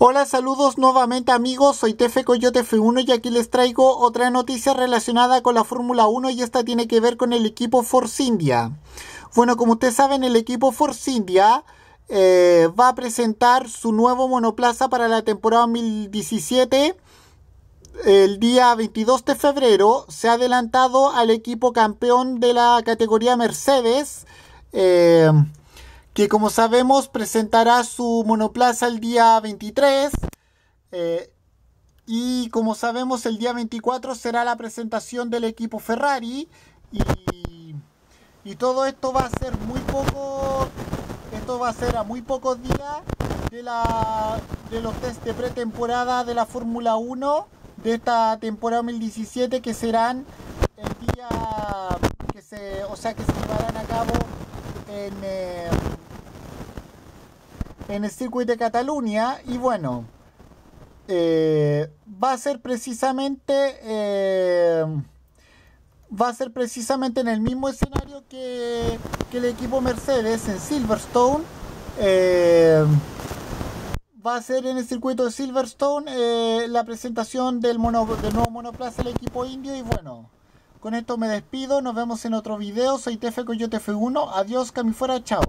Hola, saludos nuevamente amigos, soy Tefe Coyote F1 y aquí les traigo otra noticia relacionada con la Fórmula 1 y esta tiene que ver con el equipo Force India. Bueno, como ustedes saben, el equipo Force India eh, va a presentar su nuevo monoplaza para la temporada 2017 el día 22 de febrero. Se ha adelantado al equipo campeón de la categoría Mercedes. Eh, que como sabemos presentará su monoplaza el día 23 eh, y como sabemos el día 24 será la presentación del equipo Ferrari y, todo esto va a ser muy poco esto va a ser a muy pocos días de, la, de los test de pretemporada de la Fórmula 1 de esta temporada 2017 que serán el día que se o sea que se llevarán a cabo en eh, en el circuito de Cataluña y bueno, eh, va a ser precisamente eh, va a ser precisamente en el mismo escenario que, el equipo Mercedes en Silverstone. Eh, va a ser en el circuito de Silverstone la presentación del, mono, del nuevo monoplaza del equipo indio y bueno. Con esto me despido, nos vemos en otro video, soy Tefe Coyote F1, adiós, que fuera, chao.